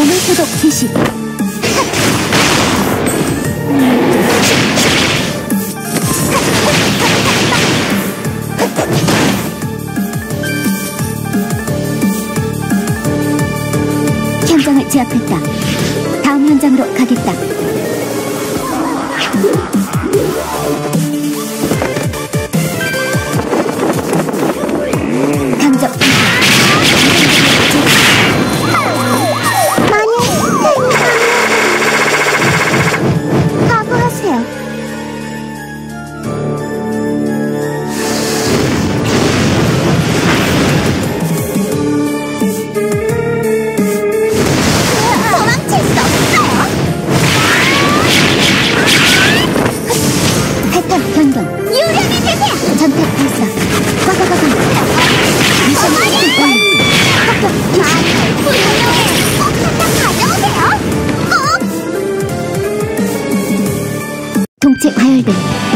오물 소독 개시. 현장을 제압했다. 다음 현장으로 가겠다. 전투 화요일. 동체 과열된.